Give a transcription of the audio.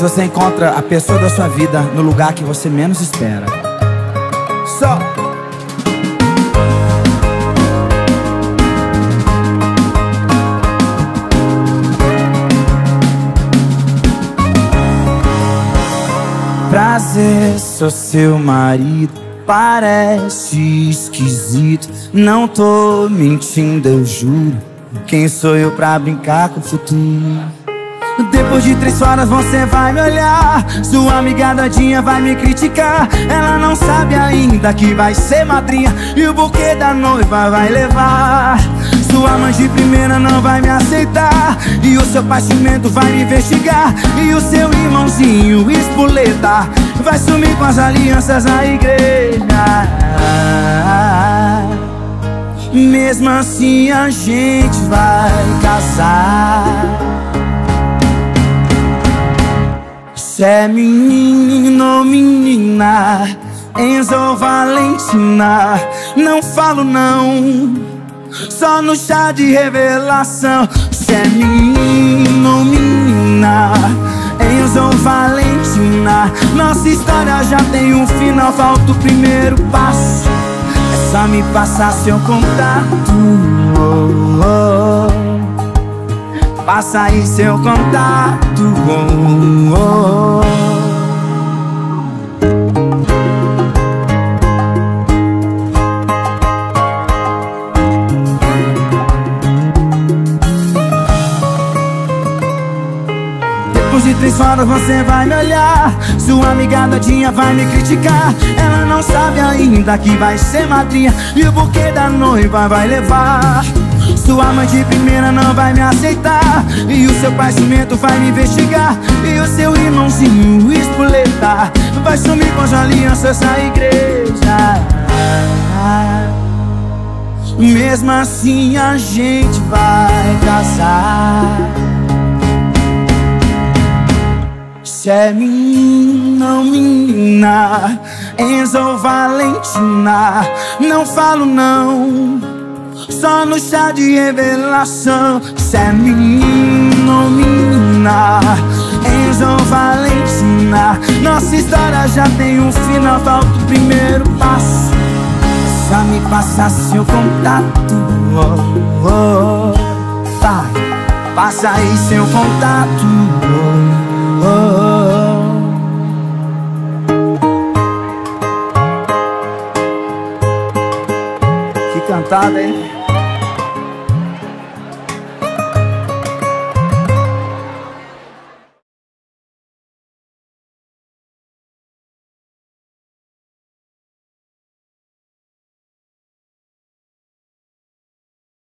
vezes você encontra a pessoa da sua vida no lugar que você menos espera. Só. Prazer, sou seu marido. Parece esquisito, não tô mentindo, eu juro. Quem sou eu pra brincar com o futuro? Depois de três horas você vai me olhar. Sua amiga dadinha vai me criticar. Ela não sabe ainda que vai ser madrinha. E o buquê da noiva vai levar. Sua mãe de primeira não vai me aceitar. E o seu pai vai me investigar. E o seu irmãozinho espoleta Vai sumir com as alianças na igreja. Mesmo assim a gente vai Se é menino menina Enzo Valentina Não falo não Só no chá de revelação. Se é menino menina Enzo Valentina Nossa história já tem um final Falta o primeiro passo. É só me passar seu contato. Oh, oh. Passa aí seu contato oh, oh. Depois de três horas você vai me olhar. Sua amiga dadinha vai me criticar. Ela não sabe ainda que vai ser madrinha. E o buquê da noiva vai levar sua mãe de primeira não vai me aceitar. E o seu pai cimento vai me investigar. E o seu irmãozinho espoleta Vai sumir com as alianças na igreja. Mesmo assim a gente vai casar. Se é menino ou menina Enzo Valentina Não falo não só no chá de revelação Se é menino ou menina Enzo Valentina Nossa história já tem um final Falta o primeiro passo Só me passar seu contato oh, oh, oh. Passa aí seu contato oh, oh. oh. cantada, hein?